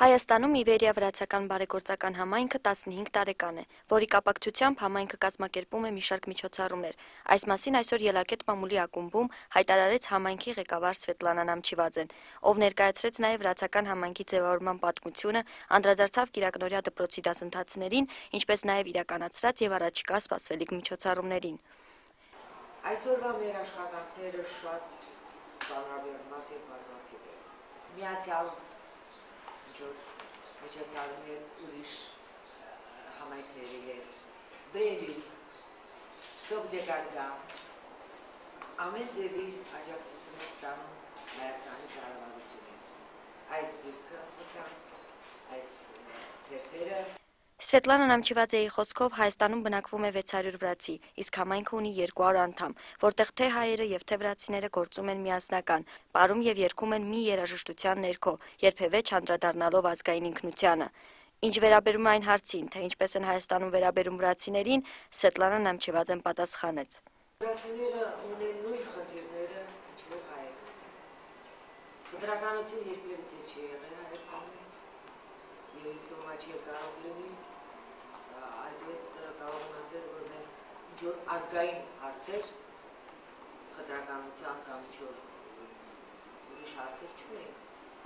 Հայաստանում Իվերիա-վրացական բարեգործական համայնքը 15 տարեկան է, որի կապակցությամբ համայնքը կազմակերպում է մի շարք միջոցառումներ։ Այս մասին այսօր Ելակետ մամուլի ակումբում հայտարարեց համայնքի ղեկավար Սվետլանա Նամչիվաձեն, ով ներկայացրեց նաև վրացական համայնքի ձևավորման պատմությունը, անդրադարձավ Կիրակնորյա դպրոցի դասընթացներին, ինչպես նաև իրականացրած եւ առաջիկա սպասվելիք միջոցառումներին։ Այսօրվա մեր աշխատանքները շատ ծանրաբեռնված եւ բազմաթիվ են։ Միացյալ ինչ-որ միջոցառումներ ուրիշ համայնքների հետ, բերի, շոկջեկարգա, ամեն ձևի աջակցություն եք ստանում Հայաստանի կառավարությունից։ Այս մտան, այս թերթերը Սվետլանա Նամչիվաձեի խոսքով Հայաստանում բնակվում է 600 վրացի, իսկ համայնքը ունի 200 անդամ, որտեղ թե հայերը եւ թե վրացիները գործում են միասնական, ապարում եւ երգում են մի երաժշտության ներքո, երբևէ չանդրադառնալով ազգային ինքնությանը։ Ինչ վերաբերում այն հարցին, թե ինչպես են Հայաստանում վերաբերում վրացիներին, Սվետլանա Նամչիվաձեն պատասխանեց. Վրացիները ունեն նույն խնդիրները, ինչպես հայերը։ Խնդրականություն երբևիցե չի եղել Հայաստանում, եւ իստոմա չի կարող լինի, այդ կարող ասել, որ մենք ազգային հարցեր խտրականության կամ ինչ-որ ուրիշ հարցեր չունենք։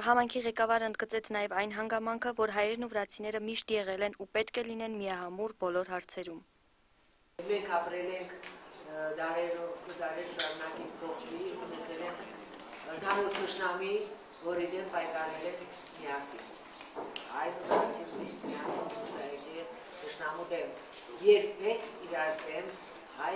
Համայնքի ղեկավարը ընդգծեց նաև այն հանգամանքը, որ հայերն ու վրացիները միշտ եղել են ու պետք է լինեն միահամուռ բոլոր հարցերում։ Մենք ապրել ենք դարերով դարեր շարունակի փոխվի, ունեցել ենք ընդհանուր ճշնամի, որի դեմ պայքարել ենք միասին։ Այն վրացի միշտ միասին դեմ։ Երբեք իրար դեմ հայ